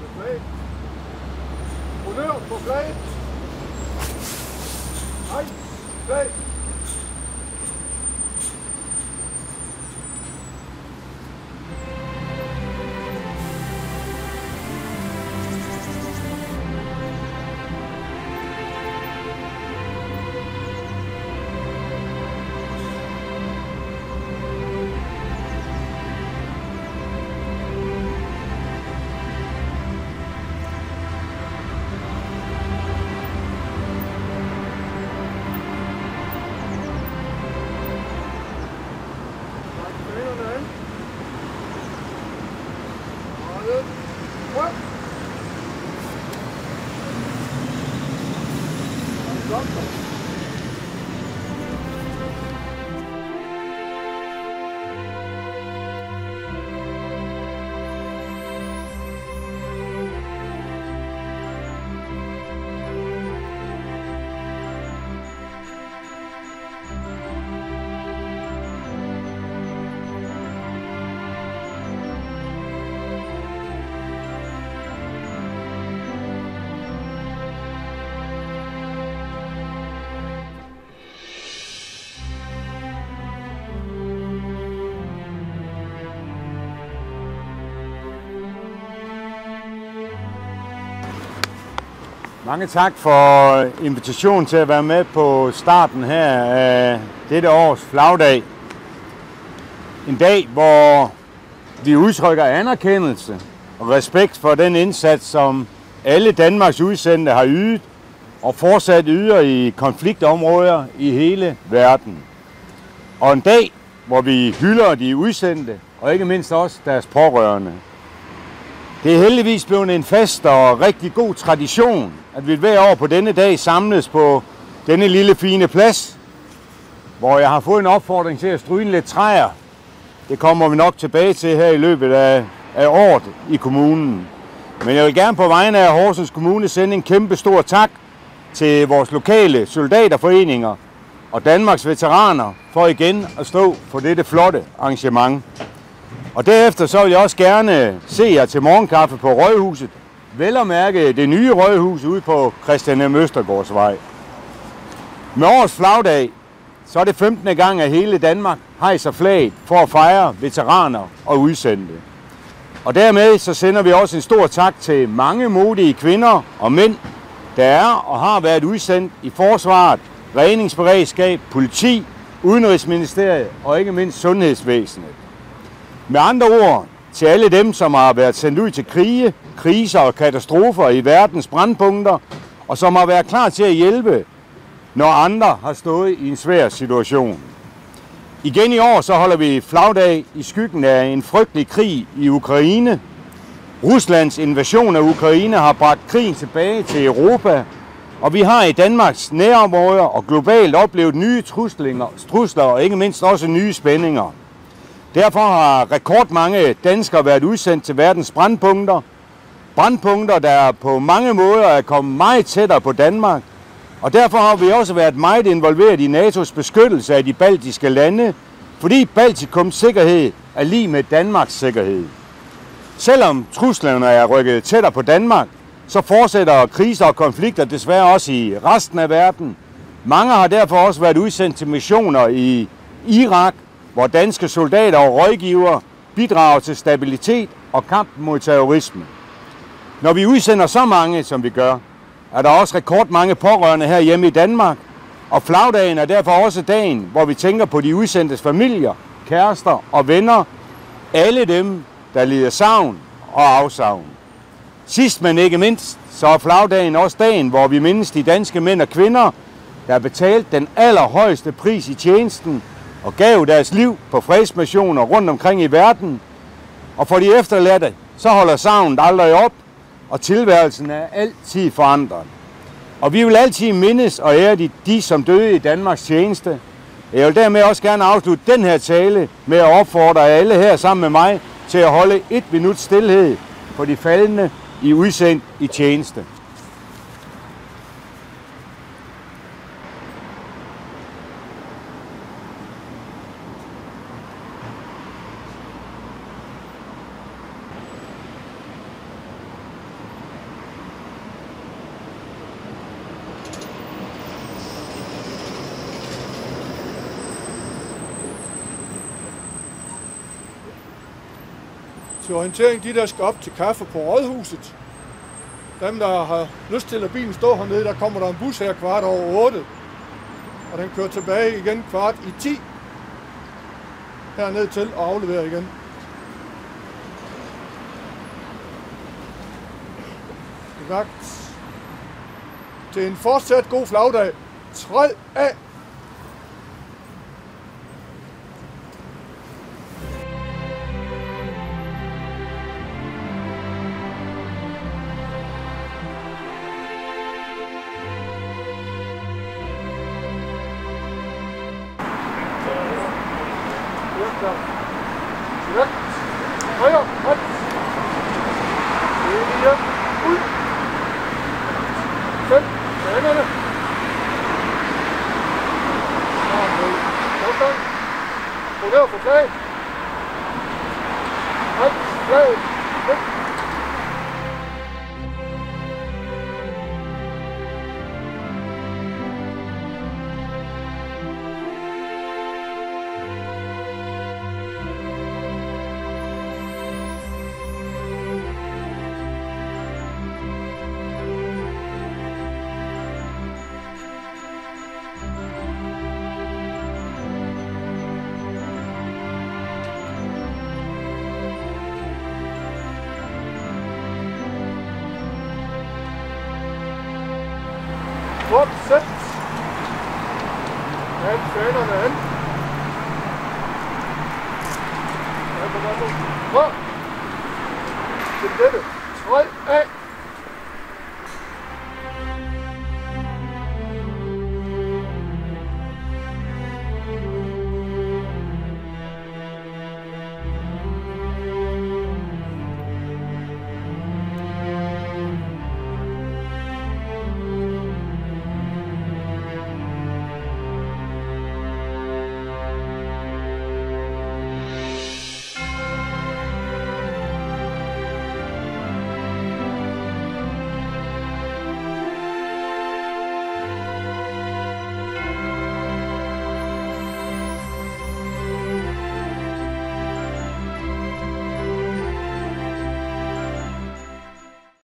med flag. Honnør på flag. pronto. Mange tak for invitationen til at være med på starten her af dette års flagdag. En dag, hvor vi udtrykker anerkendelse og respekt for den indsats, som alle Danmarks udsendte har ydet og fortsat yder i konfliktområder i hele verden. Og en dag, hvor vi hylder de udsendte og ikke mindst også deres pårørende. Det er heldigvis blevet en fast og rigtig god tradition, at vi hver år på denne dag samles på denne lille fine plads, hvor jeg har fået en opfordring til at stryge lidt træer. Det kommer vi nok tilbage til her i løbet af, af året i kommunen. Men jeg vil gerne på vegne af Horsens Kommune sende en kæmpe stor tak til vores lokale soldaterforeninger og Danmarks veteraner for igen at stå for dette flotte arrangement. Og derefter så vil jeg også gerne se jer til morgenkaffe på Rødhuset. Vel at mærke det nye Rødhus ude på Christian M. Østergaardsvej. Med årets flagdag, så er det 15. gang, at hele Danmark hejser flaget for at fejre veteraner og udsendte. Og dermed så sender vi også en stor tak til mange modige kvinder og mænd, der er og har været udsendt i forsvaret, redningsberedskab, politi, udenrigsministeriet og ikke mindst sundhedsvæsenet. Med andre ord, til alle dem, som har været sendt ud til krige, kriser og katastrofer i verdens brandpunkter, og som har været klar til at hjælpe, når andre har stået i en svær situation. Igen i år så holder vi flagdag i skyggen af en frygtelig krig i Ukraine. Ruslands invasion af Ukraine har bragt krigen tilbage til Europa, og vi har i Danmarks nærområder og globalt oplevet nye truslinger, trusler og ikke mindst også nye spændinger. Derfor har rekordmange danskere været udsendt til verdens brandpunkter. Brandpunkter, der på mange måder er kommet meget tættere på Danmark. Og derfor har vi også været meget involveret i NATO's beskyttelse af de baltiske lande, fordi Baltikums sikkerhed er lige med Danmarks sikkerhed. Selvom truslerne er rykket tættere på Danmark, så fortsætter kriser og konflikter desværre også i resten af verden. Mange har derfor også været udsendt til missioner i Irak, hvor danske soldater og rådgivere bidrager til stabilitet og kampen mod terrorisme. Når vi udsender så mange, som vi gør, er der også rekordmange pårørende her hjemme i Danmark, og flagdagen er derfor også dagen, hvor vi tænker på de udsendtes familier, kærester og venner, alle dem, der lider savn og afsavn. Sidst men ikke mindst, så er flagdagen også dagen, hvor vi mindes de danske mænd og kvinder, der har betalt den allerhøjeste pris i tjenesten og gav deres liv på fredsmissioner rundt omkring i verden. Og for de efterladte, så holder savnet aldrig op, og tilværelsen er altid forandret. Og vi vil altid mindes og ære de, de som døde i Danmarks tjeneste. Jeg vil dermed også gerne afslutte den her tale med at opfordre alle her sammen med mig til at holde et minut stillhed for de faldende i udsendt i tjeneste. Til orientering, de der skal op til kaffe på Rådhuset. Dem, der har lyst til at bilen stå hernede, der kommer der en bus her kvart over 8. Og den kører tilbage igen kvart i 10. Herned til og afleverer igen. Vagt. Til en fortsat god flagdag. Træd af! road. Flag. Væk. Godt sæt. Fanerne an. Ja, på vej nu. Prøv. Til dette. Træd af.